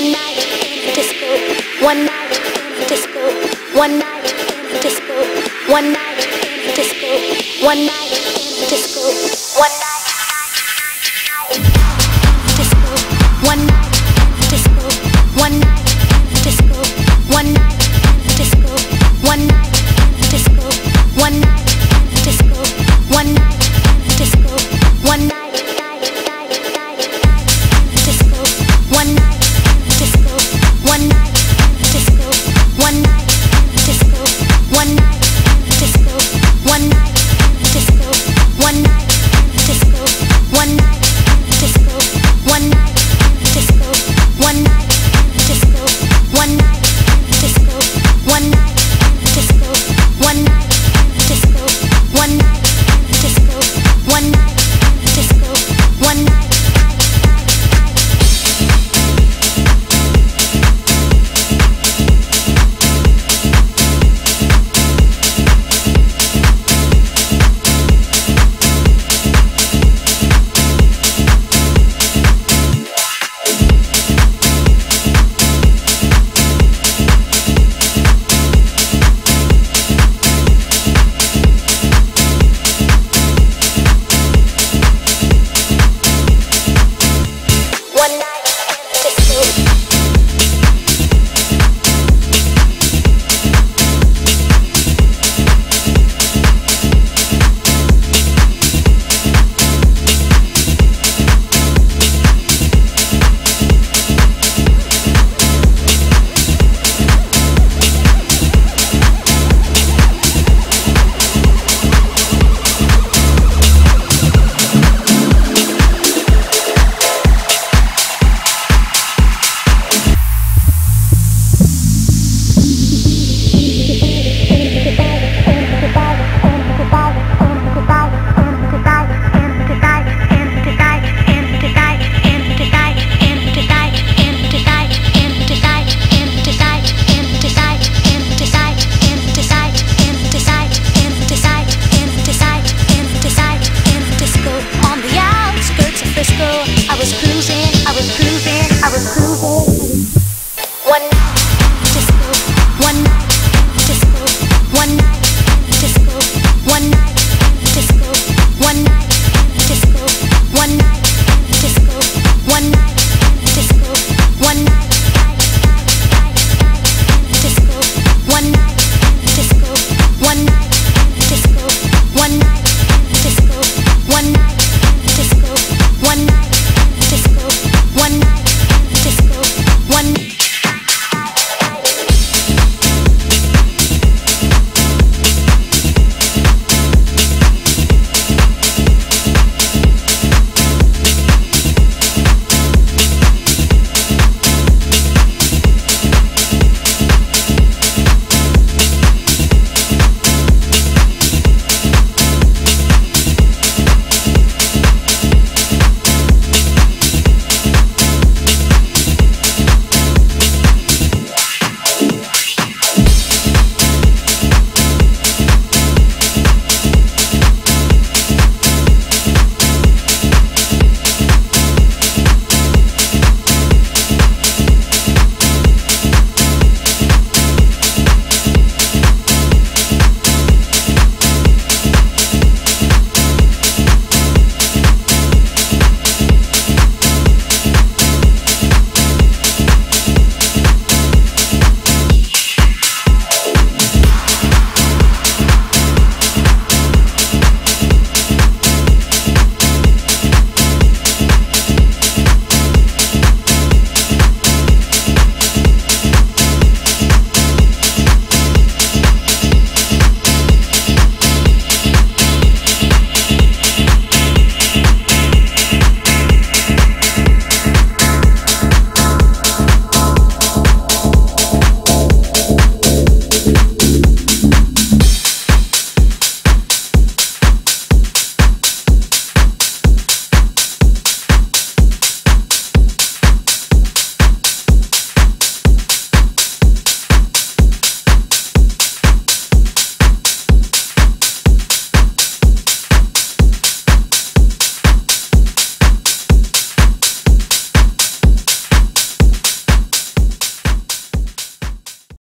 One night in the disco, one night in the disco, one night in the disco, one night in the disco, one night in the disco, one night.